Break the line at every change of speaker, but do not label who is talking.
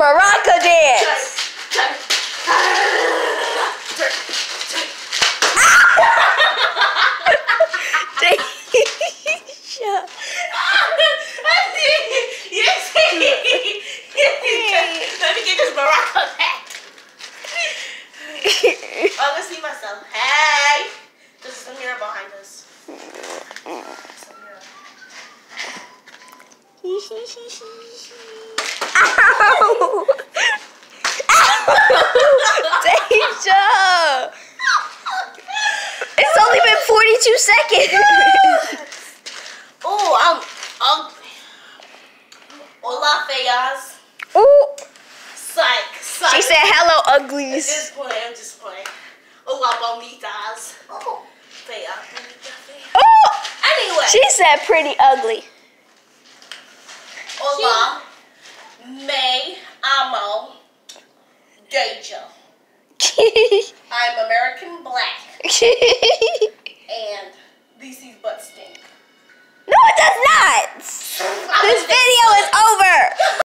Maraca dance.
oh. Hey! There's a mirror behind us. There's a mirror.
Ow! Ow! Dayjah! It's only been 42 seconds.
Oh, I'm ugly. Hola, feas.
Ooh.
Psych, psych. She said,
hello, At uglies. this
point, I'm just playing. Hola, bonitas. Oh, fea, bonita, fea.
Oh!
Anyway. She
said pretty ugly.
Dayjah. I'm American black,
and
Lucy's butt stink.
no, it does not.